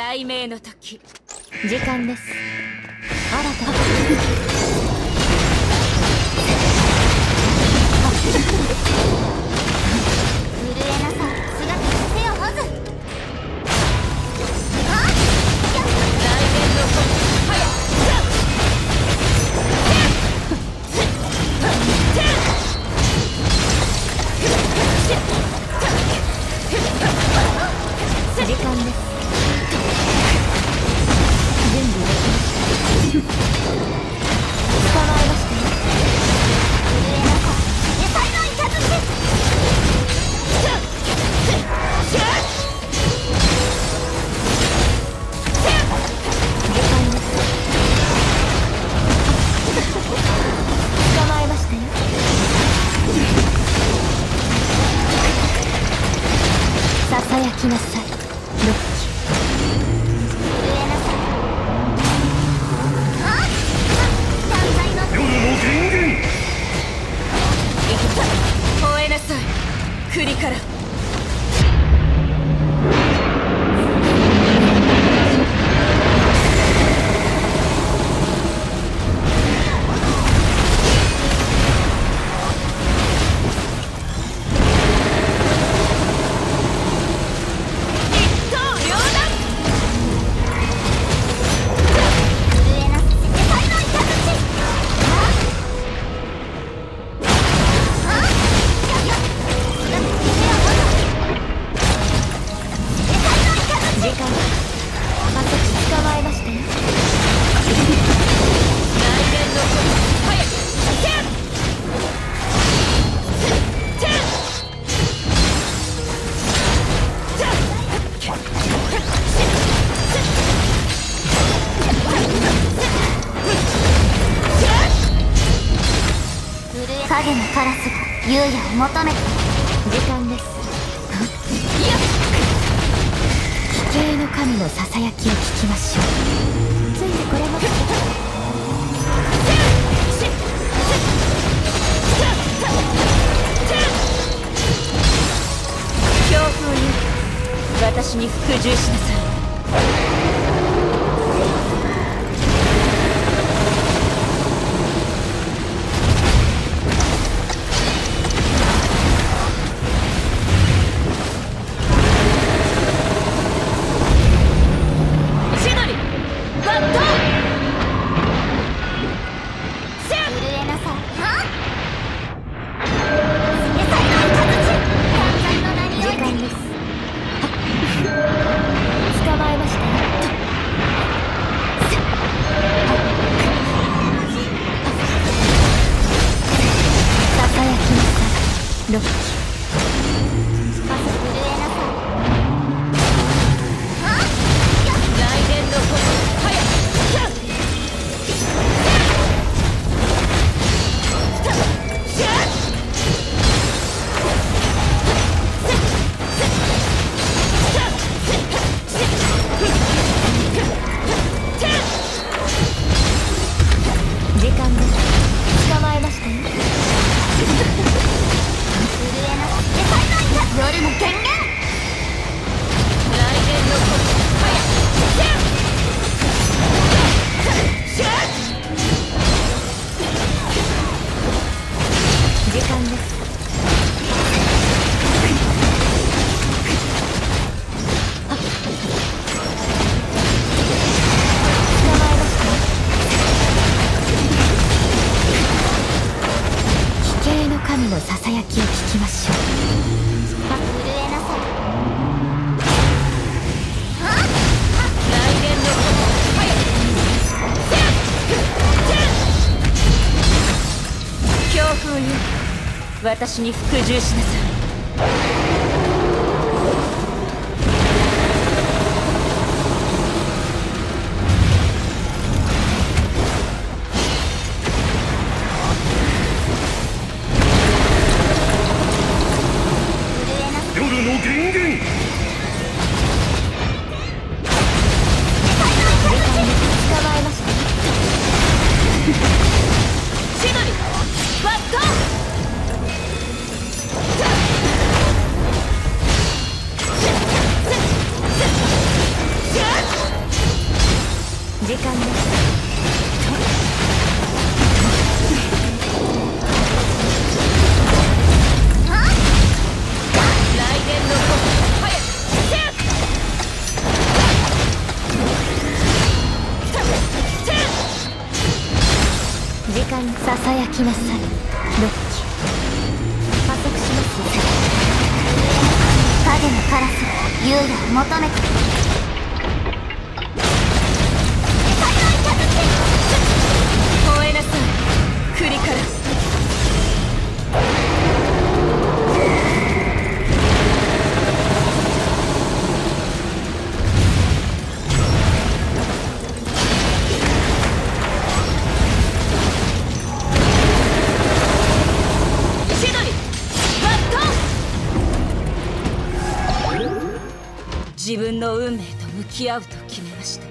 雷鳴の時。時間です。新た震えなさい。姿に手をず時間ですきなさい。でもカラスが優也を求めて。時間ですよっ奇形の神のささやきを聞きましょうついにこれも強風に私に服従しなさい私に服従しなさい。バット！時間だ時ささやきなさい。加速します。影のカラスを優雅を求めて。自分の運命と向き合うと決めました。